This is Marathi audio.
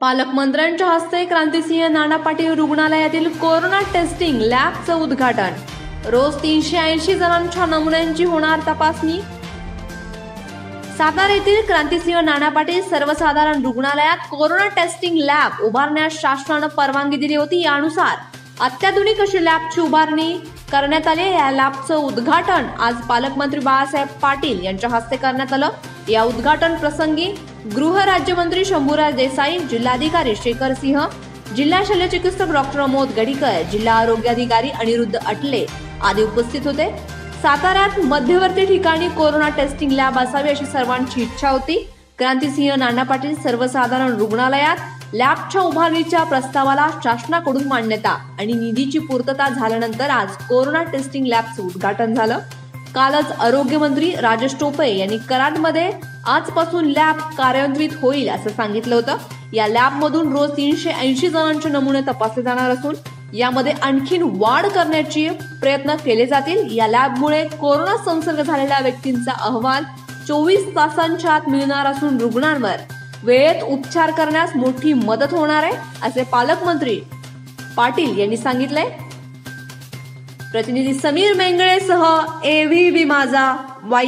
पालकमंत्र्यांच्या हस्ते क्रांतिसिंह नाना पाटील रुग्णालयातील कोरोना टेस्टिंग लॅबचं उद्घाटन. रोज तीनशे ऐंशी जणांच्या नमुन्यांची होणार तपासणी. सातारा येथील क्रांतिसिंह नाना पाटील सर्वसाधारण रुग्णालयात कोरोना टेस्टिंग लॅब उभारण्यास शासनानं परवानगी दिली होती. यानुसार अत्याधुनिक अशी लॅबची उभारणी करण्यात आली. या लॅबचं उद्घाटन आज पालकमंत्री बाळासाहेब पाटील यांच्या हस्ते करण्यात आलं. या उद्घाटन प्रसंगी गृह राज्यमंत्री शंभूराज देसाई जिल्हाधिकारी शेखर सिंह जिल्हा शल्यचिकित्सक डॉक्टर अमोद गडीकर जिल्हा आरोग्याधिकारी अनिरुद्ध अटले आदी उपस्थित होते. साताऱ्यात मध्यवर्ती ठिकाणी कोरोना टेस्टिंग लॅब असावी अशी सर्वांची इच्छा होती. क्रांतीसिंह नाना पाटील सर्वसाधारण रुग्णालयात लॅबच्या उभारणीच्या प्रस्तावाला शासनाकडून मान्यता आणि निधीची पूर्तता झाल्यानंतर आज कोरोना टेस्टिंग लॅबचं उद्घाटन झालं. कालच आरोग्यमंत्री राजेश टोपे यांनी कराडमध्ये आजपासून लॅब कार्यान्वित होईल असं सांगितलं होतं. या लॅबमधून रोज तीनशे ऐंशी जणांचे नमुने तपासले जाणार असून यामध्ये आणखीन वाढ करण्याचे प्रयत्न केले जातील. या लॅबमुळे कोरोना संसर्ग झालेल्या व्यक्तींचा अहवाल चोवीस तासांच्या आत मिळणार असून रुग्णांवर वेळेत उपचार करण्यास मोठी मदत होणार आहे असे पालकमंत्री पाटील यांनी सांगितलंय. प्रतिनिधी समीर मेंगळेसह एव्ही माझा वाई